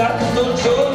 start to show